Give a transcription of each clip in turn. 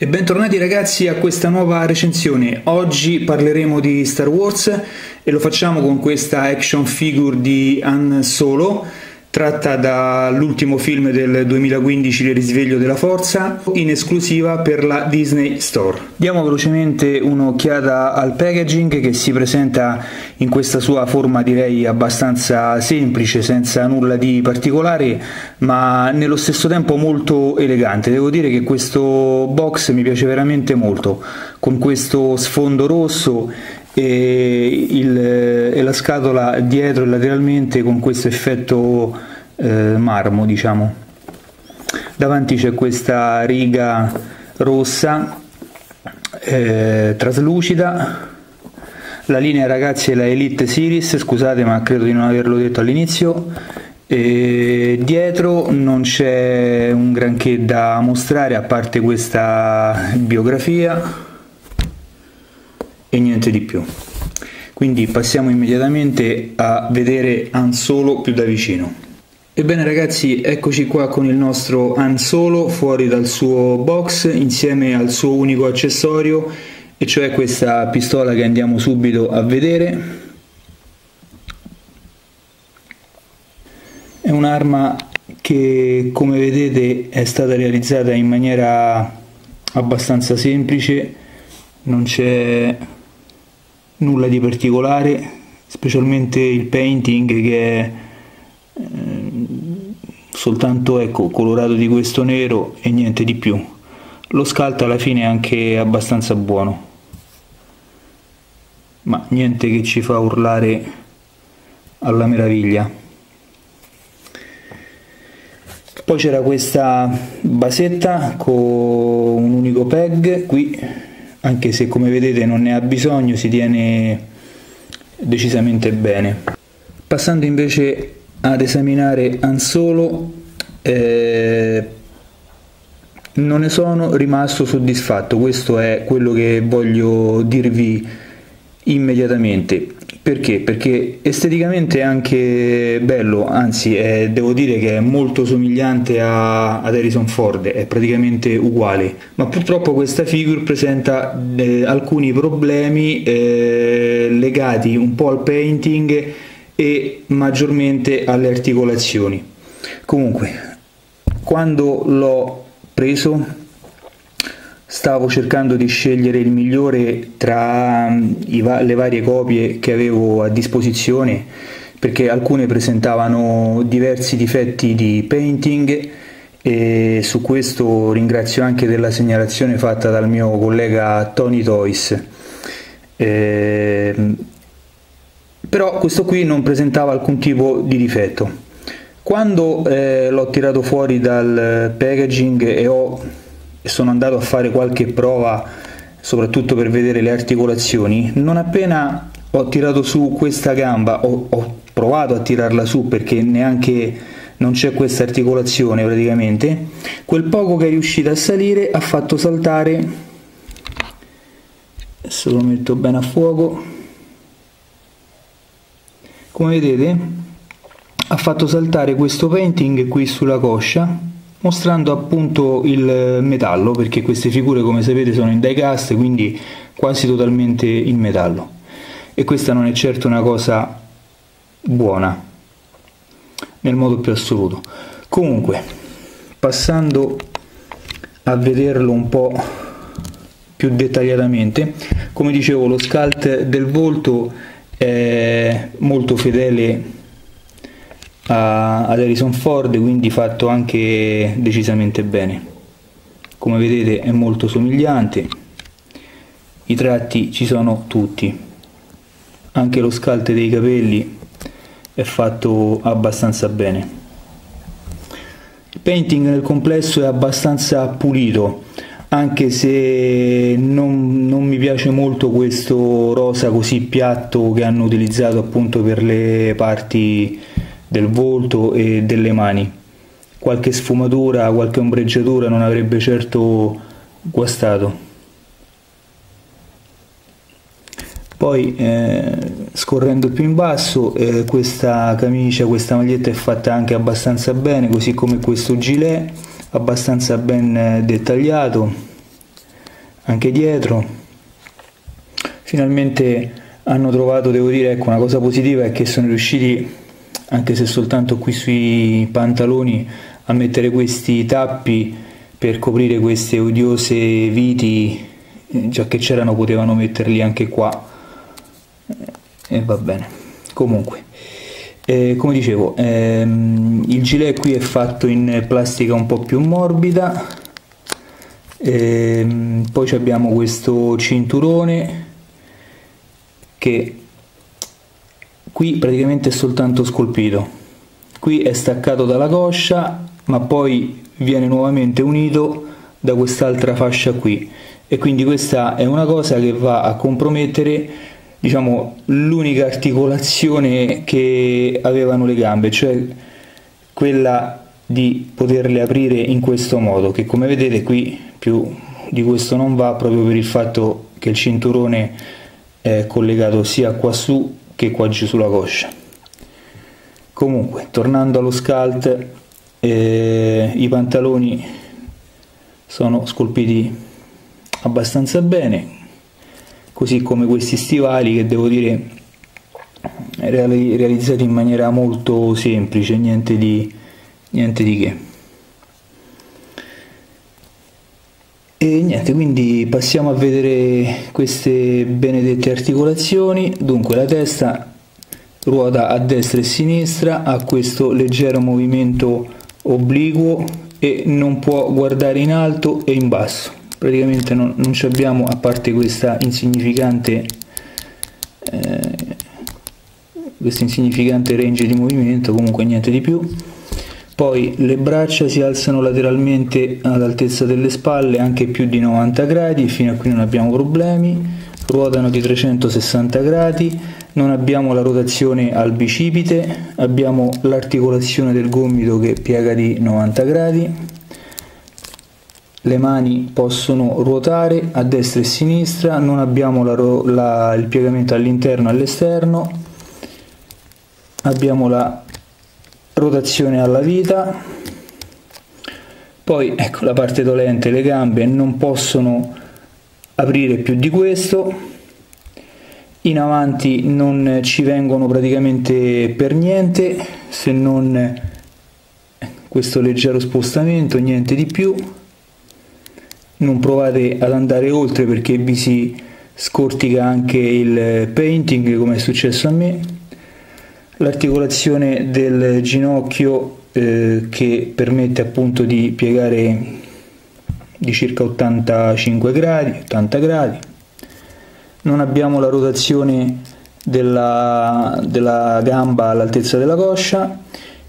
E bentornati ragazzi a questa nuova recensione. Oggi parleremo di Star Wars e lo facciamo con questa action figure di Han Solo tratta dall'ultimo film del 2015 Il risveglio della forza in esclusiva per la Disney Store. Diamo velocemente un'occhiata al packaging che si presenta in questa sua forma direi abbastanza semplice, senza nulla di particolare, ma nello stesso tempo molto elegante. Devo dire che questo box mi piace veramente molto, con questo sfondo rosso e, il, e la scatola dietro e lateralmente con questo effetto eh, marmo diciamo. Davanti c'è questa riga rossa eh, traslucida. La linea ragazzi è la Elite Series. Scusate ma credo di non averlo detto all'inizio. E dietro non c'è un granché da mostrare a parte questa biografia e niente di più. Quindi passiamo immediatamente a vedere Han Solo più da vicino. Ebbene ragazzi, eccoci qua con il nostro Han Solo fuori dal suo box insieme al suo unico accessorio e cioè questa pistola che andiamo subito a vedere. È un'arma che come vedete è stata realizzata in maniera abbastanza semplice, non c'è nulla di particolare, specialmente il painting che è eh, soltanto ecco, colorato di questo nero e niente di più. Lo scalto alla fine è anche abbastanza buono, ma niente che ci fa urlare alla meraviglia. Poi c'era questa basetta con un unico peg qui anche se come vedete non ne ha bisogno, si tiene decisamente bene. Passando invece ad esaminare Ansolo, eh, non ne sono rimasto soddisfatto, questo è quello che voglio dirvi immediatamente. Perché? Perché esteticamente è anche bello, anzi eh, devo dire che è molto somigliante a, ad Harrison Ford, è praticamente uguale, ma purtroppo questa figure presenta eh, alcuni problemi eh, legati un po' al painting e maggiormente alle articolazioni. Comunque, quando l'ho preso stavo cercando di scegliere il migliore tra mm, le varie copie che avevo a disposizione perché alcune presentavano diversi difetti di painting e su questo ringrazio anche della segnalazione fatta dal mio collega Tony Toys. Eh, però questo qui non presentava alcun tipo di difetto. Quando eh, l'ho tirato fuori dal packaging e ho e sono andato a fare qualche prova soprattutto per vedere le articolazioni non appena ho tirato su questa gamba ho, ho provato a tirarla su perché neanche non c'è questa articolazione praticamente quel poco che è riuscito a salire ha fatto saltare adesso lo metto bene a fuoco come vedete ha fatto saltare questo painting qui sulla coscia mostrando appunto il metallo perché queste figure come sapete sono in die cast quindi quasi totalmente in metallo. E questa non è certo una cosa buona nel modo più assoluto. Comunque passando a vederlo un po' più dettagliatamente come dicevo lo scalt del volto è molto fedele ad Harrison Ford quindi fatto anche decisamente bene. Come vedete è molto somigliante. I tratti ci sono tutti. Anche lo scalte dei capelli è fatto abbastanza bene. Il painting nel complesso è abbastanza pulito anche se non, non, mi piace molto questo rosa così piatto che hanno utilizzato appunto per le parti del volto e delle mani. Qualche sfumatura, qualche ombreggiatura non avrebbe certo guastato. Poi eh, scorrendo più in basso eh, questa camicia, questa maglietta è fatta anche abbastanza bene, così come questo gilet, abbastanza ben dettagliato. anche dietro finalmente hanno trovato devo dire ecco una cosa positiva è che sono riusciti anche se soltanto qui sui pantaloni a mettere questi tappi per coprire queste odiose viti eh, già che c'erano potevano metterli anche qua. E va bene. Comunque eh, come dicevo ehm, il gilet qui è fatto in plastica un po' più morbida. Ehm, poi abbiamo questo cinturone che qui praticamente è soltanto scolpito. Qui è staccato dalla coscia ma poi viene nuovamente unito da quest'altra fascia qui. E quindi questa è una cosa che va a compromettere diciamo l'unica articolazione che avevano le gambe cioè quella di poterle aprire in questo modo che come vedete qui più di questo non va proprio per il fatto che il cinturone è collegato sia qua su che qua giù sulla coscia. Comunque tornando allo scalt eh, i pantaloni sono scolpiti abbastanza bene così come questi stivali che devo dire realizzati in maniera molto semplice niente di, niente di che e niente quindi passiamo a vedere queste benedette articolazioni. Dunque la testa ruota a destra e a sinistra ha questo leggero movimento obliquo e non può guardare in alto e in basso. Praticamente non, non abbiamo a parte questa insignificante eh, questo insignificante range di movimento comunque niente di più poi le braccia si alzano lateralmente all'altezza delle spalle anche più di 90 gradi fino a qui non abbiamo problemi. Ruotano di 360 gradi non abbiamo la rotazione al bicipite, abbiamo l'articolazione del gomito che piega di 90 gradi, le mani possono ruotare a destra e a sinistra, non abbiamo la, la, il piegamento all'interno e all'esterno, abbiamo la rotazione alla vita, poi ecco la parte dolente, le gambe non possono aprire più di questo, in avanti non ci vengono praticamente per niente se non questo leggero spostamento niente di più. Non provate ad andare oltre perché vi si scortica anche il painting come è successo a me l'articolazione del ginocchio eh, che permette appunto di piegare di circa 85 gradi 80 gradi non abbiamo la rotazione della, della gamba all'altezza della coscia,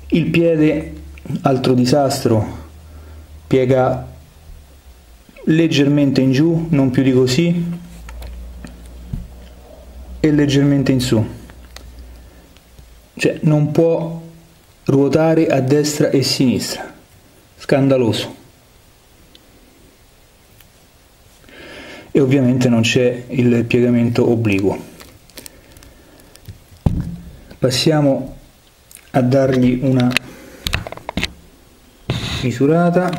il piede, altro disastro, piega leggermente in giù, non più di così, e leggermente in su. Cioè non può ruotare a destra e a sinistra. Scandaloso. e ovviamente non c'è il piegamento obliquo. Passiamo a dargli una misurata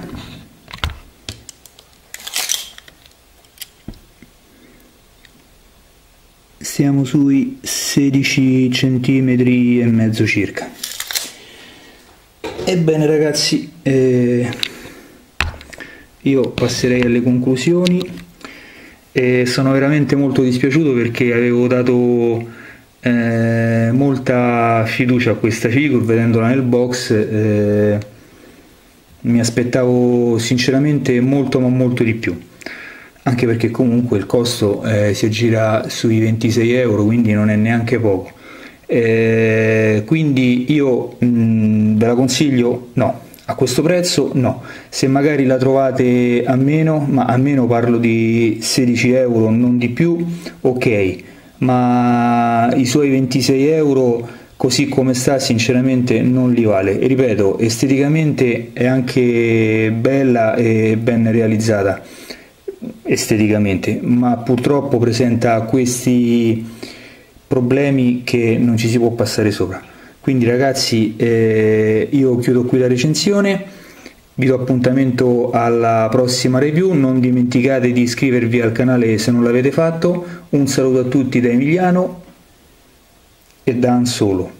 stiamo sui 16 centimetri e mezzo circa. Ebbene ragazzi eh, io passerei alle conclusioni. E sono veramente molto dispiaciuto perché avevo dato eh, molta fiducia a questa figure vedendola nel box eh, mi aspettavo sinceramente molto ma molto di più anche perché comunque il costo eh, si aggira sui 26 euro quindi non è neanche poco. Eh, quindi io mh, mm, ve la consiglio? No. A questo prezzo? No, se magari la trovate a meno, ma a meno parlo di 16 euro, non di più, ok, ma i suoi 26 euro così come sta sinceramente non li vale. E ripeto esteticamente è anche bella e ben realizzata esteticamente ma purtroppo presenta questi problemi che non ci si può passare sopra. Quindi ragazzi eh, io chiudo qui la recensione vi do appuntamento alla prossima review, non dimenticate di iscrivervi al canale se non l'avete fatto, un saluto a tutti da Emiliano e da Ansolo.